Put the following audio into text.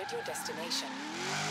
at your destination.